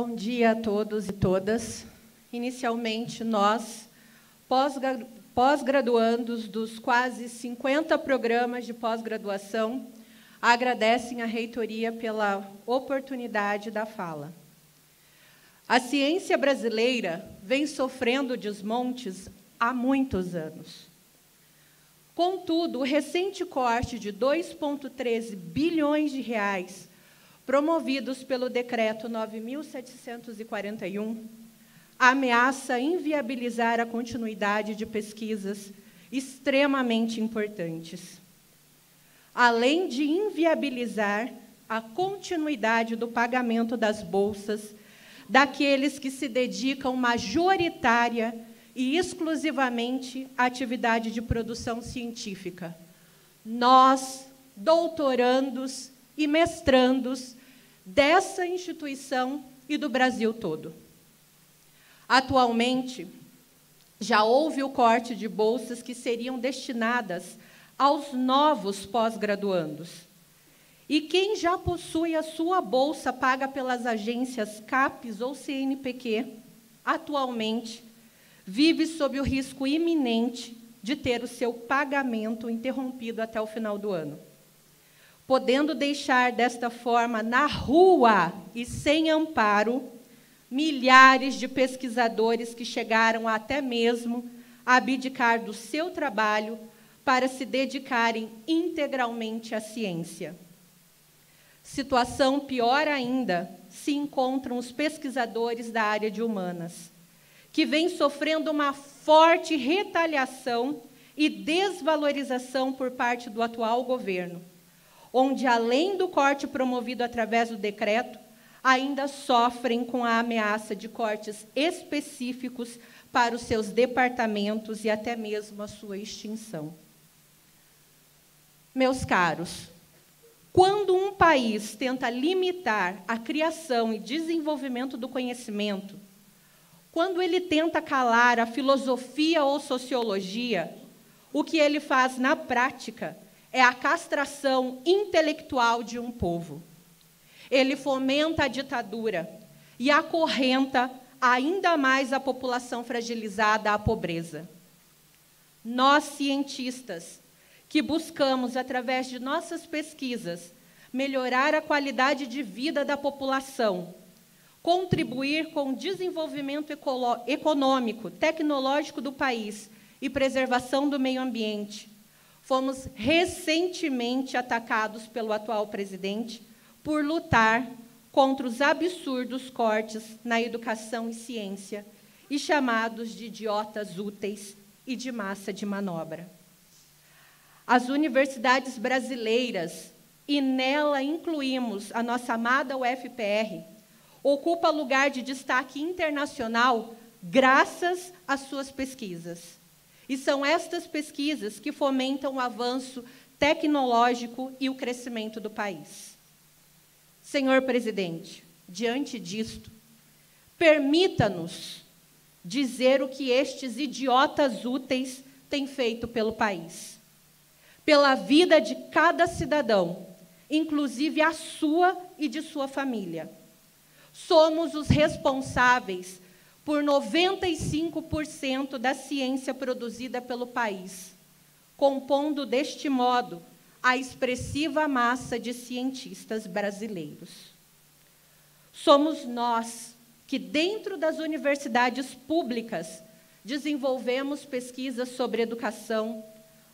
Bom dia a todos e todas. Inicialmente, nós, pós-graduandos dos quase 50 programas de pós-graduação, agradecem à reitoria pela oportunidade da fala. A ciência brasileira vem sofrendo desmontes há muitos anos. Contudo, o recente corte de 2,13 bilhões de reais, promovidos pelo Decreto 9.741, ameaça inviabilizar a continuidade de pesquisas extremamente importantes. Além de inviabilizar a continuidade do pagamento das bolsas daqueles que se dedicam majoritária e exclusivamente à atividade de produção científica. Nós, doutorandos e mestrandos dessa instituição e do Brasil todo. Atualmente, já houve o corte de bolsas que seriam destinadas aos novos pós-graduandos. E quem já possui a sua bolsa paga pelas agências CAPES ou CNPq, atualmente, vive sob o risco iminente de ter o seu pagamento interrompido até o final do ano. Podendo deixar desta forma na rua e sem amparo milhares de pesquisadores que chegaram até mesmo a abdicar do seu trabalho para se dedicarem integralmente à ciência. Situação pior ainda se encontram os pesquisadores da área de humanas, que vêm sofrendo uma forte retaliação e desvalorização por parte do atual governo, onde, além do corte promovido através do decreto, ainda sofrem com a ameaça de cortes específicos para os seus departamentos e até mesmo a sua extinção. Meus caros, quando um país tenta limitar a criação e desenvolvimento do conhecimento, quando ele tenta calar a filosofia ou sociologia, o que ele faz na prática é a castração intelectual de um povo. Ele fomenta a ditadura e acorrenta ainda mais a população fragilizada à pobreza. Nós, cientistas, que buscamos, através de nossas pesquisas, melhorar a qualidade de vida da população, contribuir com o desenvolvimento econômico, tecnológico do país e preservação do meio ambiente. Fomos recentemente atacados pelo atual presidente por lutar contra os absurdos cortes na educação e ciência e chamados de idiotas úteis e de massa de manobra. As universidades brasileiras, e nela incluímos a nossa amada UFPR, ocupa lugar de destaque internacional graças às suas pesquisas. E são estas pesquisas que fomentam o avanço tecnológico e o crescimento do país. Senhor presidente, diante disto, permita-nos dizer o que estes idiotas úteis têm feito pelo país, pela vida de cada cidadão, inclusive a sua e de sua família. Somos os responsáveis por 95% da ciência produzida pelo país, compondo deste modo a expressiva massa de cientistas brasileiros. Somos nós que, dentro das universidades públicas, desenvolvemos pesquisas sobre educação,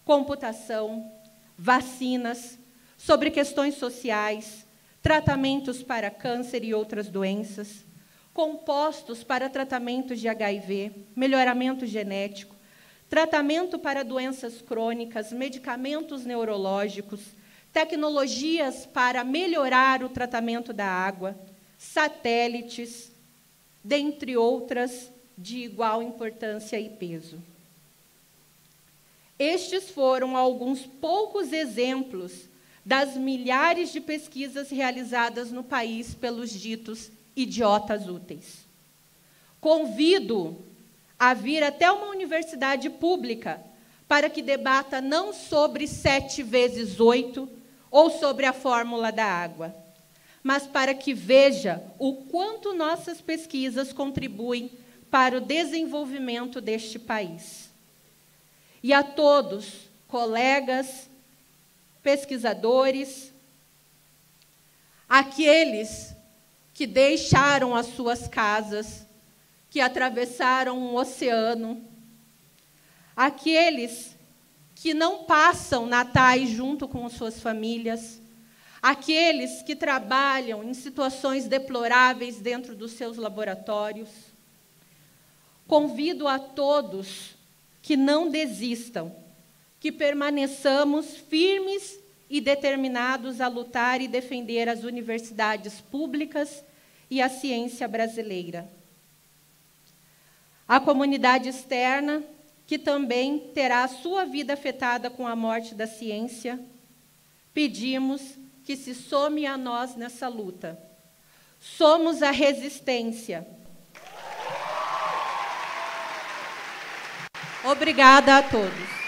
computação, vacinas, sobre questões sociais, tratamentos para câncer e outras doenças, compostos para tratamento de HIV, melhoramento genético, tratamento para doenças crônicas, medicamentos neurológicos, tecnologias para melhorar o tratamento da água, satélites, dentre outras de igual importância e peso. Estes foram alguns poucos exemplos das milhares de pesquisas realizadas no país pelos ditos idiotas úteis. Convido a vir até uma universidade pública para que debata não sobre sete vezes oito ou sobre a fórmula da água, mas para que veja o quanto nossas pesquisas contribuem para o desenvolvimento deste país. E a todos, colegas, pesquisadores, aqueles que deixaram as suas casas, que atravessaram um oceano, aqueles que não passam natais junto com suas famílias, aqueles que trabalham em situações deploráveis dentro dos seus laboratórios. Convido a todos que não desistam, que permaneçamos firmes e determinados a lutar e defender as universidades públicas e a ciência brasileira. A comunidade externa, que também terá a sua vida afetada com a morte da ciência, pedimos que se some a nós nessa luta. Somos a resistência. Obrigada a todos.